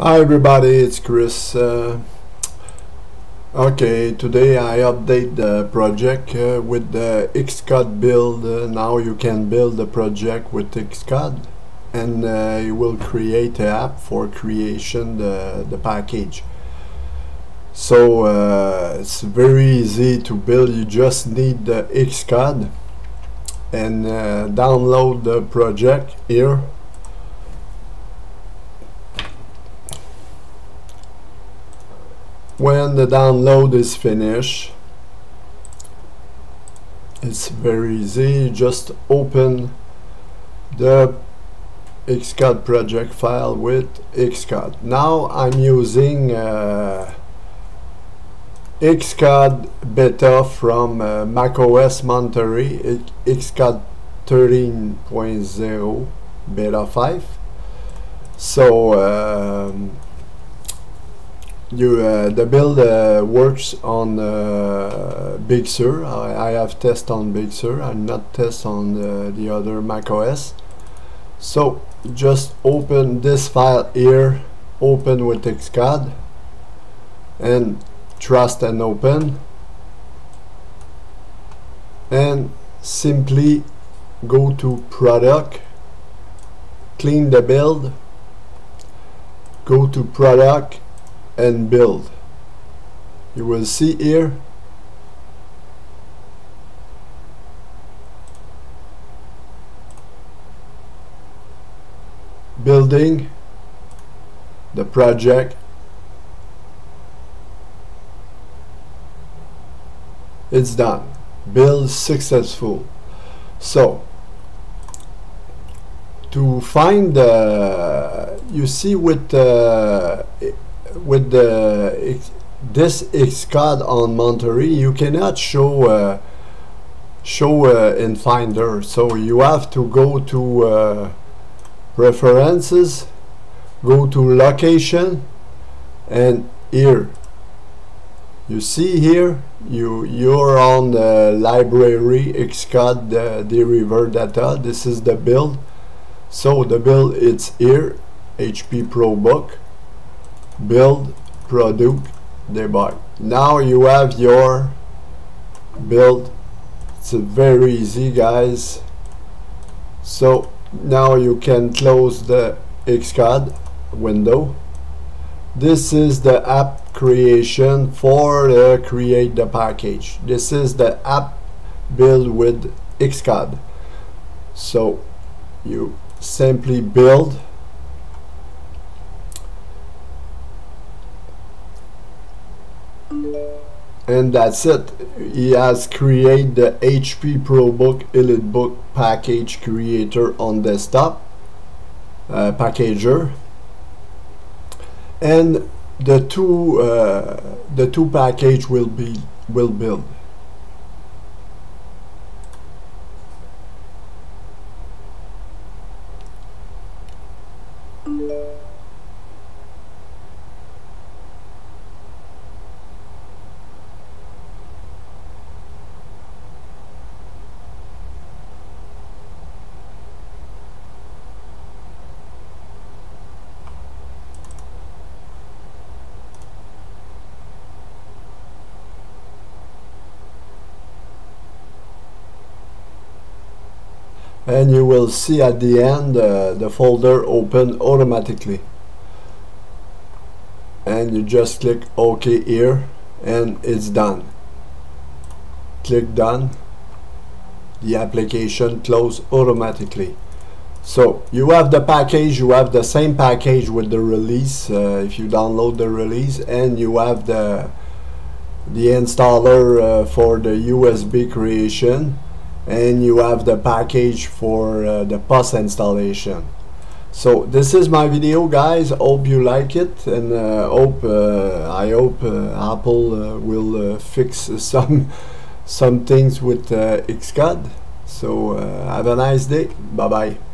Hi everybody, it's Chris. Uh, okay, today I update the project uh, with the Xcode build. Uh, now you can build the project with Xcode and uh, it will create an app for creation the, the package. So uh, it's very easy to build, you just need the Xcode and uh, download the project here when the download is finished it's very easy. Just open the Xcode project file with Xcode now I'm using uh, Xcode beta from uh, macOS Monterey Xcode 13.0 beta 5 so um, you uh, the build uh, works on uh, Big Sur. I, I, have test on Big Sur and not test on the, the other macOS. So just open this file here, open with Xcode and trust and open and simply go to product clean the build go to product and build. You will see here building the project. It's done. Build successful. So to find the you see with uh, with the this Xcode on Monterey you cannot show uh, show uh, in Finder. So you have to go to uh, preferences go to location and here. You see here you you're on the library Xcode the deriver data. This is the build. So the build it's here HP ProBook build product debug now you have your build. It's very easy guys. So now you can close the Xcode window. This is the app creation for the create the package. This is the app build with Xcode so you simply build and that's it. He has created the HP ProBook EliteBook package creator on desktop uh, packager. And the two uh, the two package will be will build and you will see at the end uh, the folder open automatically. And you just click OK here and it's done. Click done. The application close automatically. So you have the package you have the same package with the release uh, if you download the release and you have the the installer uh, for the USB creation and you have the package for uh, the post installation. So this is my video guys. Hope you like it and uh, hope uh, I hope uh, Apple uh, will uh, fix some some things with Xcode so have a nice day. Bye bye